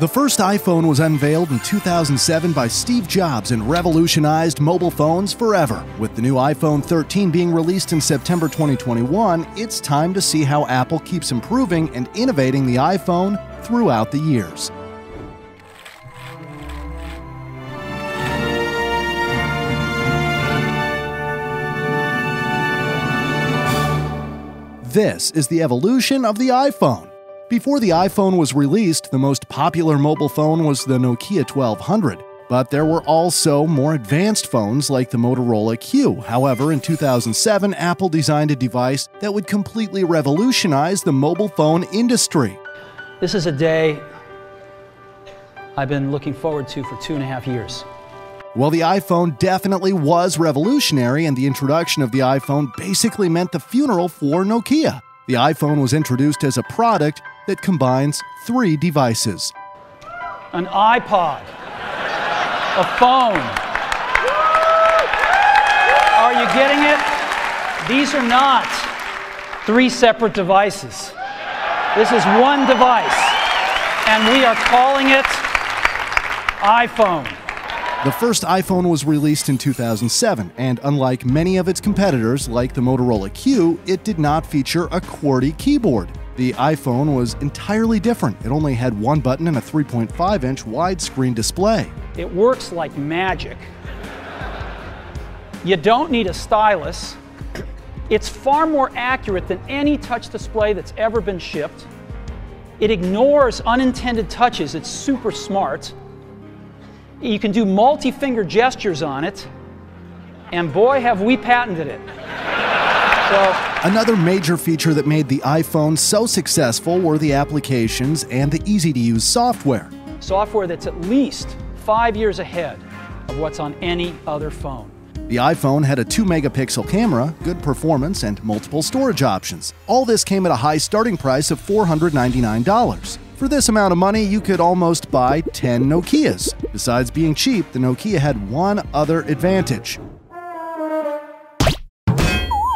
The first iPhone was unveiled in 2007 by Steve Jobs and revolutionized mobile phones forever. With the new iPhone 13 being released in September 2021, it's time to see how Apple keeps improving and innovating the iPhone throughout the years. This is the evolution of the iPhone. Before the iPhone was released, the most popular mobile phone was the Nokia 1200. But there were also more advanced phones like the Motorola Q. However, in 2007, Apple designed a device that would completely revolutionize the mobile phone industry. This is a day I've been looking forward to for two and a half years. Well, the iPhone definitely was revolutionary, and the introduction of the iPhone basically meant the funeral for Nokia. The iPhone was introduced as a product that combines three devices an iPod, a phone. Are you getting it? These are not three separate devices. This is one device, and we are calling it iPhone. The first iPhone was released in 2007, and unlike many of its competitors, like the Motorola Q, it did not feature a QWERTY keyboard. The iPhone was entirely different. It only had one button and a 3.5 inch widescreen display. It works like magic. You don't need a stylus. It's far more accurate than any touch display that's ever been shipped. It ignores unintended touches. It's super smart. You can do multi finger gestures on it, and boy, have we patented it. So, Another major feature that made the iPhone so successful were the applications and the easy to use software. Software that's at least five years ahead of what's on any other phone. The iPhone had a 2 megapixel camera, good performance, and multiple storage options. All this came at a high starting price of $499. For this amount of money, you could almost buy 10 Nokias. Besides being cheap, the Nokia had one other advantage.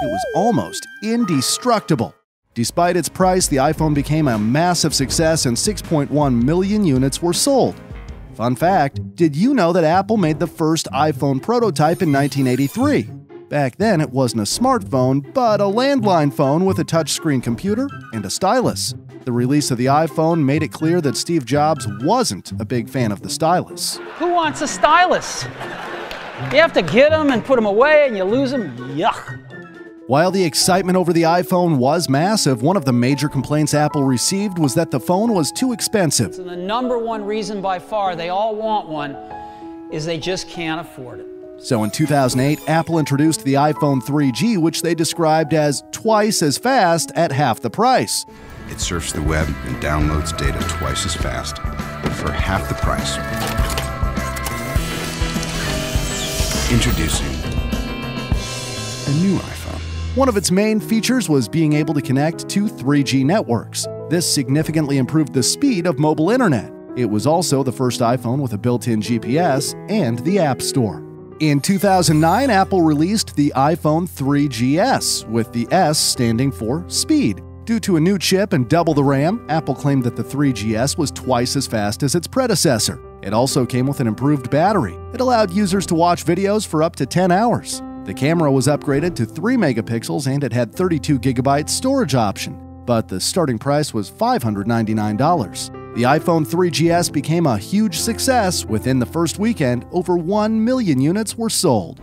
It was almost indestructible. Despite its price, the iPhone became a massive success and 6.1 million units were sold. Fun fact did you know that Apple made the first iPhone prototype in 1983? Back then, it wasn't a smartphone, but a landline phone with a touchscreen computer and a stylus. The release of the iPhone made it clear that Steve Jobs wasn't a big fan of the stylus. Who wants a stylus? You have to get them and put them away and you lose them. Yuck. While the excitement over the iPhone was massive, one of the major complaints Apple received was that the phone was too expensive. And the number one reason by far they all want one is they just can't afford it. So in 2008, Apple introduced the iPhone 3G, which they described as twice as fast at half the price. It surfs the web and downloads data twice as fast for half the price. Introducing the new iPhone. One of its main features was being able to connect to 3G networks. This significantly improved the speed of mobile internet. It was also the first iPhone with a built in GPS and the App Store. In 2009, Apple released the iPhone 3GS, with the S standing for speed. Due to a new chip and double the RAM, Apple claimed that the 3GS was twice as fast as its predecessor. It also came with an improved battery. It allowed users to watch videos for up to 10 hours. The camera was upgraded to 3 megapixels and it had 32 gigabyte storage option, but the starting price was $599. The iPhone 3GS became a huge success. Within the first weekend, over 1 million units were sold.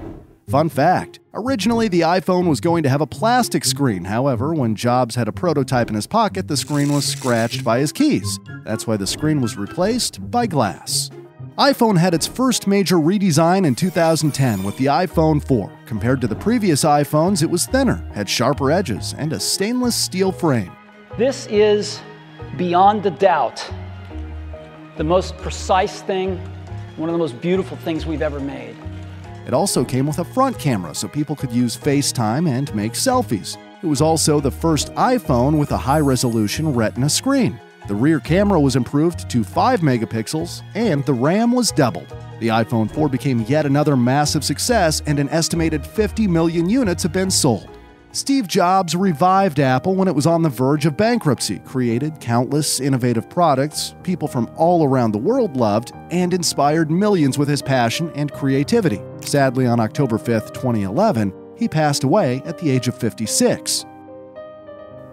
Fun fact originally, the iPhone was going to have a plastic screen. However, when Jobs had a prototype in his pocket, the screen was scratched by his keys. That's why the screen was replaced by glass. iPhone had its first major redesign in 2010 with the iPhone 4. Compared to the previous iPhones, it was thinner, had sharper edges, and a stainless steel frame. This is, beyond a doubt, the most precise thing, one of the most beautiful things we've ever made. It also came with a front camera so people could use FaceTime and make selfies. It was also the first iPhone with a high resolution retina screen. The rear camera was improved to 5 megapixels, and the RAM was doubled. The iPhone 4 became yet another massive success, and an estimated 50 million units have been sold. Steve Jobs revived Apple when it was on the verge of bankruptcy, created countless innovative products people from all around the world loved, and inspired millions with his passion and creativity. Sadly, on October 5, 2011, he passed away at the age of 56.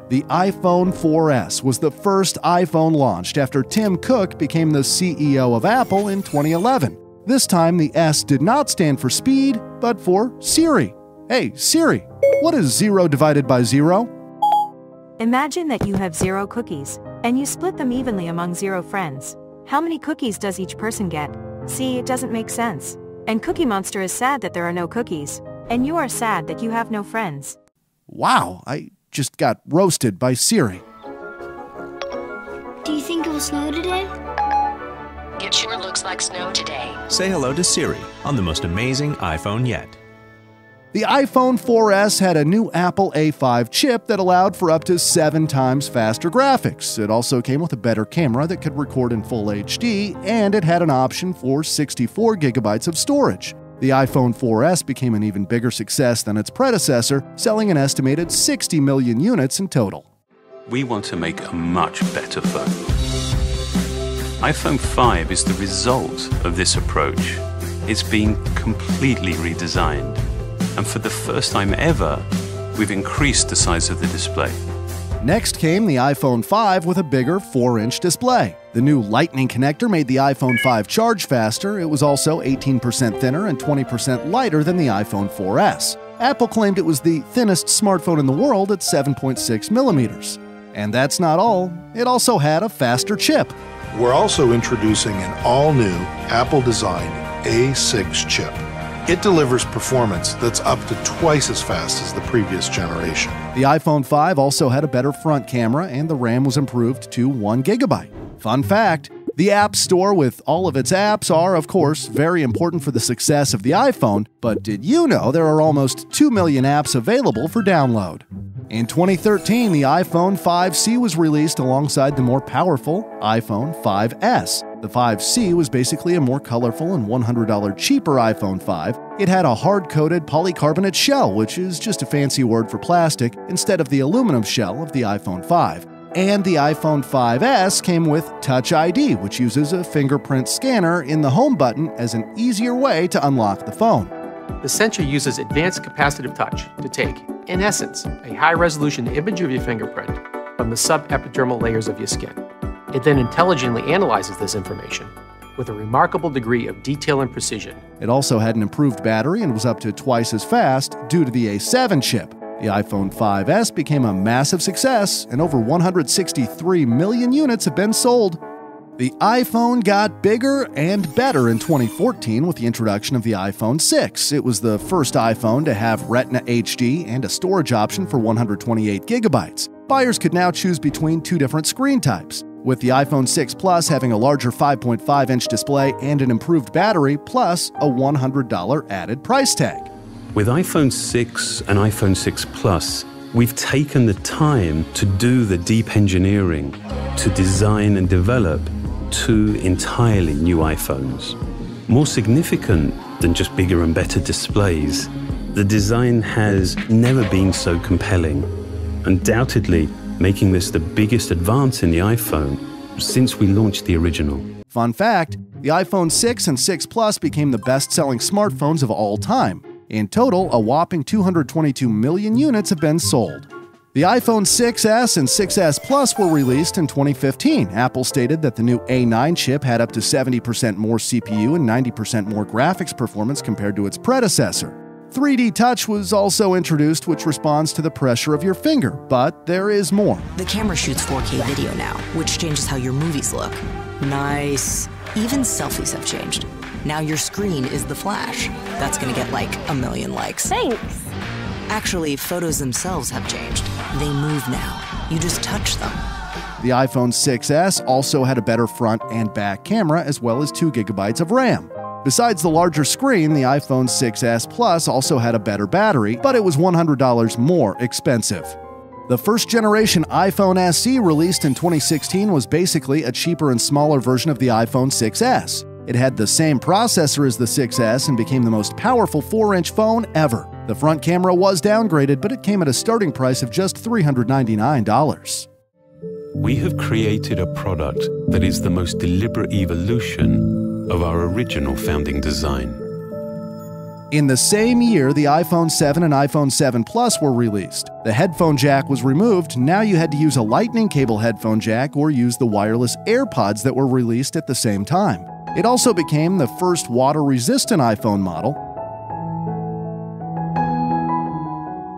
The iPhone 4S was the first iPhone launched after Tim Cook became the CEO of Apple in 2011. This time, the S did not stand for speed, but for Siri. Hey, Siri, what is zero divided by zero? Imagine that you have zero cookies, and you split them evenly among zero friends. How many cookies does each person get? See, it doesn't make sense. And Cookie Monster is sad that there are no cookies, and you are sad that you have no friends. Wow, I just got roasted by Siri. Do you think it will snow today? It sure looks like snow today. Say hello to Siri on the most amazing iPhone yet. The iPhone 4S had a new Apple A5 chip that allowed for up to seven times faster graphics. It also came with a better camera that could record in full HD, and it had an option for 64 gigabytes of storage. The iPhone 4S became an even bigger success than its predecessor, selling an estimated 60 million units in total. We want to make a much better phone. iPhone 5 is the result of this approach. It's been completely redesigned. And for the first time ever, we've increased the size of the display. Next came the iPhone 5 with a bigger 4 inch display. The new Lightning connector made the iPhone 5 charge faster. It was also 18% thinner and 20% lighter than the iPhone 4S. Apple claimed it was the thinnest smartphone in the world at 7.6 millimeters. And that's not all, it also had a faster chip. We're also introducing an all new Apple designed A6 chip. It delivers performance that's up to twice as fast as the previous generation. The iPhone 5 also had a better front camera and the RAM was improved to 1 gigabyte. Fun fact the App Store with all of its apps are, of course, very important for the success of the iPhone, but did you know there are almost 2 million apps available for download? In 2013, the iPhone 5C was released alongside the more powerful iPhone 5S. The 5C was basically a more colorful and $100 cheaper iPhone 5. It had a hard coated polycarbonate shell, which is just a fancy word for plastic, instead of the aluminum shell of the iPhone 5. And the iPhone 5S came with Touch ID, which uses a fingerprint scanner in the home button as an easier way to unlock the phone. The sensor uses advanced capacitive touch to take, in essence, a high resolution image of your fingerprint from the subepidermal layers of your skin. It then intelligently analyzes this information with a remarkable degree of detail and precision. It also had an improved battery and was up to twice as fast due to the A7 chip. The iPhone 5S became a massive success, and over 163 million units have been sold. The iPhone got bigger and better in 2014 with the introduction of the iPhone 6. It was the first iPhone to have Retina HD and a storage option for 128 gigabytes. Buyers could now choose between two different screen types with the iPhone 6 Plus having a larger 5.5 inch display and an improved battery, plus a $100 added price tag. With iPhone 6 and iPhone 6 Plus, we've taken the time to do the deep engineering to design and develop two entirely new iPhones. More significant than just bigger and better displays, the design has never been so compelling. Undoubtedly, making this the biggest advance in the iPhone since we launched the original. Fun fact the iPhone 6 and 6 Plus became the best selling smartphones of all time. In total, a whopping 222 million units have been sold. The iPhone 6S and 6S Plus were released in 2015. Apple stated that the new A9 chip had up to 70% more CPU and 90% more graphics performance compared to its predecessor. 3D Touch was also introduced, which responds to the pressure of your finger, but there is more. The camera shoots 4K video now, which changes how your movies look. Nice. Even selfies have changed. Now your screen is the flash. That's gonna get like a million likes. Thanks. Actually, photos themselves have changed. They move now. You just touch them. The iPhone 6S also had a better front and back camera, as well as 2 gigabytes of RAM. Besides the larger screen, the iPhone 6S Plus also had a better battery, but it was $100 more expensive. The first generation iPhone SE released in 2016 was basically a cheaper and smaller version of the iPhone 6S. It had the same processor as the 6S and became the most powerful 4 inch phone ever. The front camera was downgraded, but it came at a starting price of just $399. We have created a product that is the most deliberate evolution of our original founding design. In the same year, the iPhone 7 and iPhone 7 Plus were released. The headphone jack was removed. Now you had to use a lightning cable headphone jack or use the wireless AirPods that were released at the same time. It also became the first water resistant iPhone model.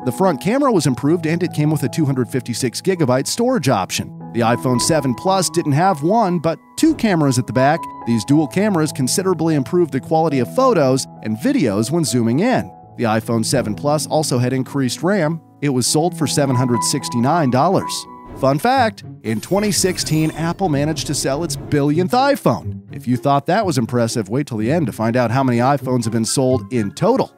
The front camera was improved and it came with a 256 gigabyte storage option. The iPhone 7 Plus didn't have one, but two cameras at the back. These dual cameras considerably improved the quality of photos and videos when zooming in. The iPhone 7 Plus also had increased RAM. It was sold for $769. Fun fact in 2016, Apple managed to sell its billionth iPhone. If you thought that was impressive, wait till the end to find out how many iPhones have been sold in total.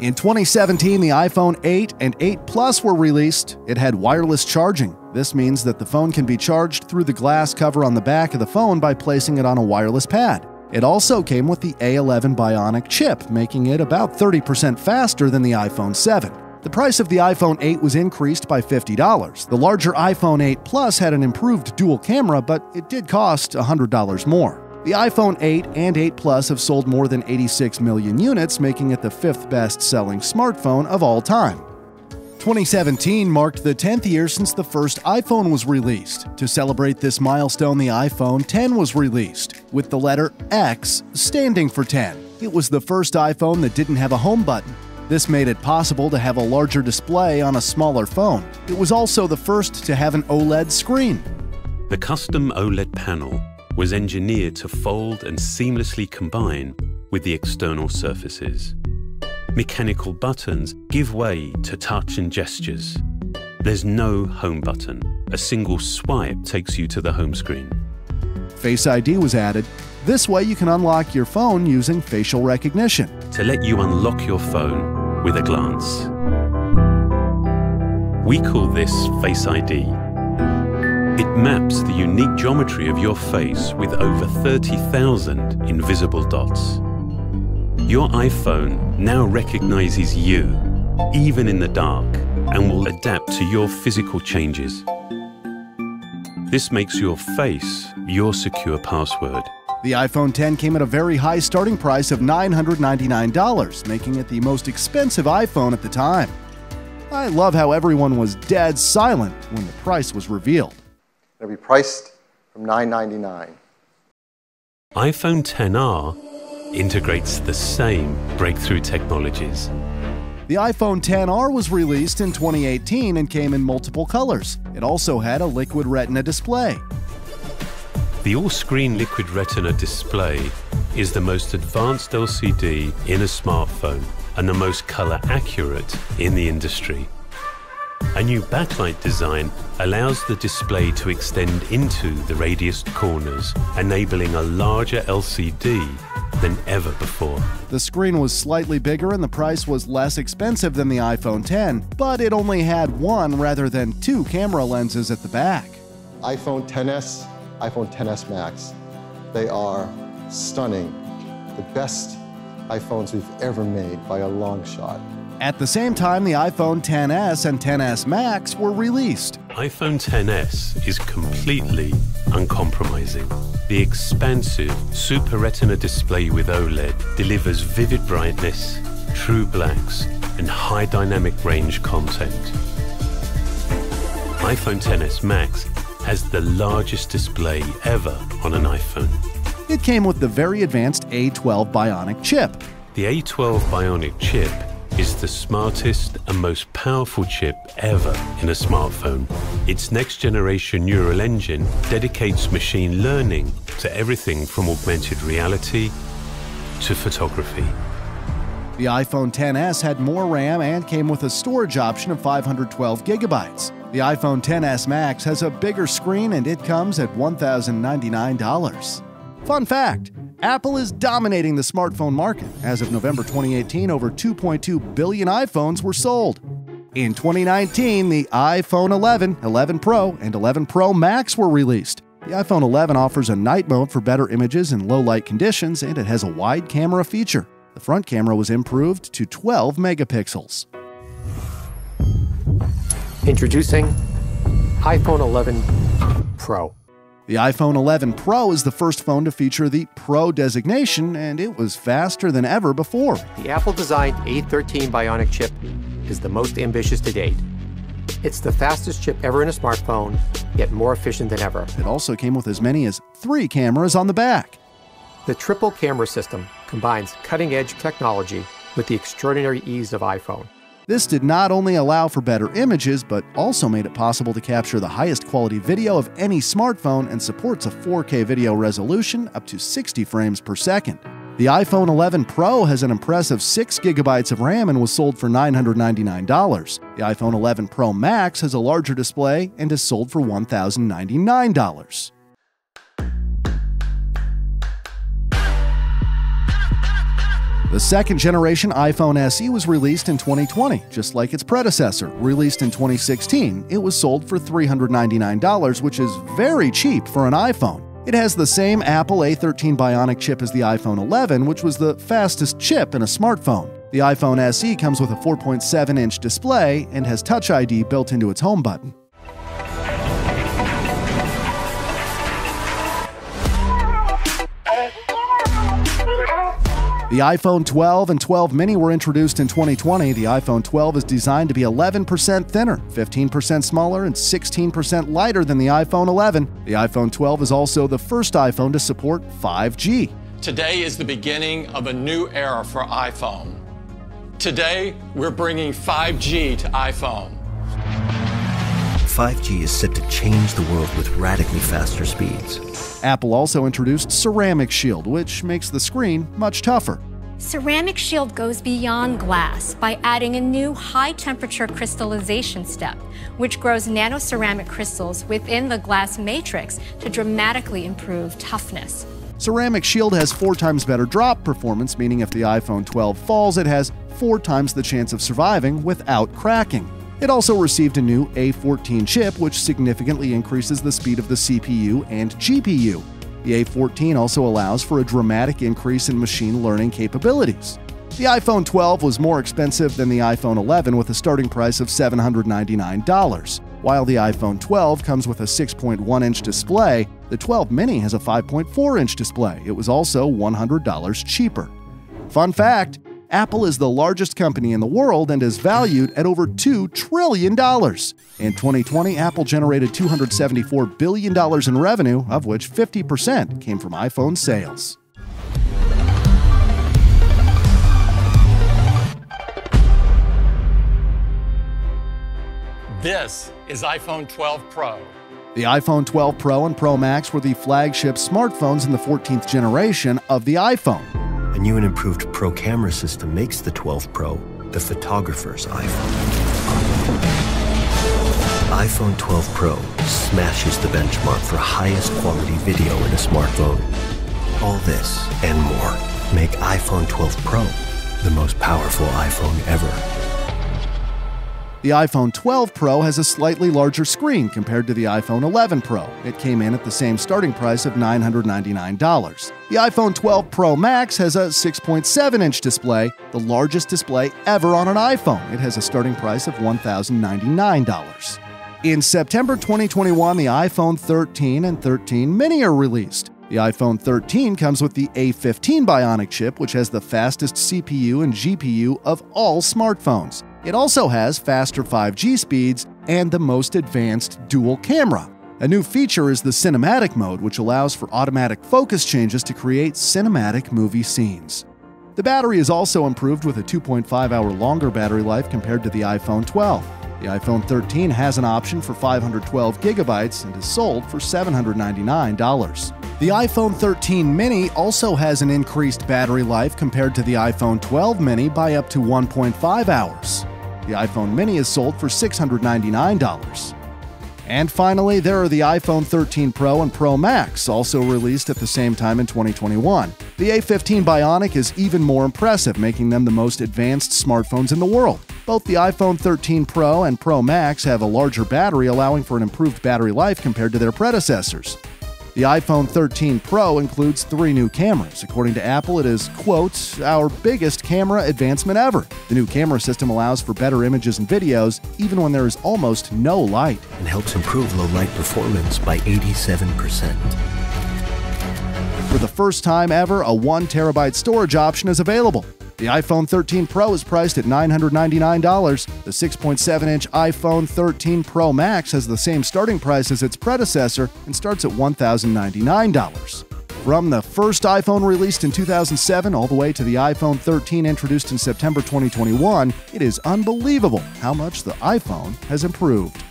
In 2017, the iPhone 8 and 8 Plus were released. It had wireless charging. This means that the phone can be charged through the glass cover on the back of the phone by placing it on a wireless pad. It also came with the A11 Bionic chip, making it about 30% faster than the iPhone 7. The price of the iPhone 8 was increased by $50. The larger iPhone 8 Plus had an improved dual camera, but it did cost $100 more. The iPhone 8 and 8 Plus have sold more than 86 million units, making it the fifth best selling smartphone of all time. 2017 marked the 10th year since the first iPhone was released. To celebrate this milestone, the iPhone 10 was released, with the letter X standing for 10. It was the first iPhone that didn't have a home button. This made it possible to have a larger display on a smaller phone. It was also the first to have an OLED screen. The custom OLED panel was engineered to fold and seamlessly combine with the external surfaces. Mechanical buttons give way to touch and gestures. There's no home button. A single swipe takes you to the home screen. Face ID was added. This way you can unlock your phone using facial recognition. To let you unlock your phone with a glance. We call this Face ID it maps the unique geometry of your face with over 30,000 invisible dots. Your iPhone now recognizes you, even in the dark, and will adapt to your physical changes. This makes your face your secure password. The iPhone 10 came at a very high starting price of $999, making it the most expensive iPhone at the time. I love how everyone was dead silent when the price was revealed. It'll be priced from 999. iPhone 10R integrates the same breakthrough technologies. The iPhone 10R was released in 2018 and came in multiple colors. It also had a Liquid Retina display. The all-screen Liquid Retina display is the most advanced LCD in a smartphone and the most color accurate in the industry. A new backlight design allows the display to extend into the radiused corners, enabling a larger LCD than ever before. The screen was slightly bigger and the price was less expensive than the iPhone 10, but it only had one rather than two camera lenses at the back. iPhone 10s, iPhone 10s Max. They are stunning. The best iPhones we've ever made by a long shot. At the same time, the iPhone 10s and 10s Max were released. iPhone 10s is completely uncompromising. The expansive Super Retina display with OLED delivers vivid brightness, true blacks, and high dynamic range content. iPhone XS Max has the largest display ever on an iPhone. It came with the very advanced A12 Bionic chip. The A12 Bionic chip is the smartest and most powerful chip ever in a smartphone. Its next generation neural engine dedicates machine learning to everything from augmented reality to photography. The iPhone XS had more RAM and came with a storage option of 512 gigabytes. The iPhone XS Max has a bigger screen and it comes at $1,099. Fun fact Apple is dominating the smartphone market. As of November 2018, over 2.2 billion iPhones were sold. In 2019, the iPhone 11, 11 Pro, and 11 Pro Max were released. The iPhone 11 offers a night mode for better images in low light conditions, and it has a wide camera feature. The front camera was improved to 12 megapixels. Introducing iPhone 11 Pro. The iPhone 11 Pro is the first phone to feature the Pro designation, and it was faster than ever before. The Apple designed A13 Bionic chip is the most ambitious to date. It's the fastest chip ever in a smartphone, yet more efficient than ever. It also came with as many as three cameras on the back. The triple camera system combines cutting edge technology with the extraordinary ease of iPhone. This did not only allow for better images, but also made it possible to capture the highest quality video of any smartphone and supports a 4K video resolution up to 60 frames per second. The iPhone 11 Pro has an impressive 6 gigabytes of RAM and was sold for $999. The iPhone 11 Pro Max has a larger display and is sold for $1,099. The second generation iPhone SE was released in 2020, just like its predecessor. Released in 2016, it was sold for $399, which is very cheap for an iPhone. It has the same Apple A13 Bionic chip as the iPhone 11, which was the fastest chip in a smartphone. The iPhone SE comes with a 4.7 inch display and has Touch ID built into its home button. The iPhone 12 and 12 mini were introduced in 2020. The iPhone 12 is designed to be 11% thinner, 15% smaller, and 16% lighter than the iPhone 11. The iPhone 12 is also the first iPhone to support 5G. Today is the beginning of a new era for iPhone. Today, we're bringing 5G to iPhone. 5G is set to change the world with radically faster speeds. Apple also introduced Ceramic Shield, which makes the screen much tougher. Ceramic Shield goes beyond glass by adding a new high temperature crystallization step, which grows nanoceramic crystals within the glass matrix to dramatically improve toughness. Ceramic Shield has four times better drop performance, meaning if the iPhone 12 falls, it has four times the chance of surviving without cracking. It also received a new A14 chip, which significantly increases the speed of the CPU and GPU. The A14 also allows for a dramatic increase in machine learning capabilities. The iPhone 12 was more expensive than the iPhone 11 with a starting price of $799. While the iPhone 12 comes with a 6.1 inch display, the 12 mini has a 5.4 inch display. It was also $100 cheaper. Fun fact Apple is the largest company in the world and is valued at over $2 trillion. In 2020, Apple generated $274 billion in revenue, of which 50% came from iPhone sales. This is iPhone 12 Pro. The iPhone 12 Pro and Pro Max were the flagship smartphones in the 14th generation of the iPhone. A new and improved Pro camera system makes the 12 Pro the photographer's iPhone. iPhone 12 Pro smashes the benchmark for highest quality video in a smartphone. All this and more make iPhone 12 Pro the most powerful iPhone ever. The iPhone 12 Pro has a slightly larger screen compared to the iPhone 11 Pro. It came in at the same starting price of $999. The iPhone 12 Pro Max has a 6.7 inch display, the largest display ever on an iPhone. It has a starting price of $1,099. In September 2021, the iPhone 13 and 13 mini are released. The iPhone 13 comes with the A15 Bionic chip, which has the fastest CPU and GPU of all smartphones. It also has faster 5G speeds and the most advanced dual camera. A new feature is the cinematic mode, which allows for automatic focus changes to create cinematic movie scenes. The battery is also improved with a 2.5 hour longer battery life compared to the iPhone 12. The iPhone 13 has an option for 512 gigabytes and is sold for $799. The iPhone 13 mini also has an increased battery life compared to the iPhone 12 mini by up to 1.5 hours. The iPhone mini is sold for $699. And finally, there are the iPhone 13 Pro and Pro Max, also released at the same time in 2021. The A15 Bionic is even more impressive, making them the most advanced smartphones in the world. Both the iPhone 13 Pro and Pro Max have a larger battery, allowing for an improved battery life compared to their predecessors. The iPhone 13 Pro includes three new cameras. According to Apple, it is, quote, our biggest camera advancement ever. The new camera system allows for better images and videos, even when there is almost no light. And helps improve low light performance by 87%. For the first time ever, a 1 terabyte storage option is available. The iPhone 13 Pro is priced at $999. The 6.7 inch iPhone 13 Pro Max has the same starting price as its predecessor and starts at $1,099. From the first iPhone released in 2007 all the way to the iPhone 13 introduced in September 2021, it is unbelievable how much the iPhone has improved.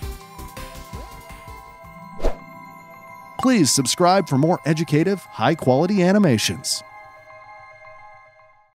Please subscribe for more educative, high quality animations.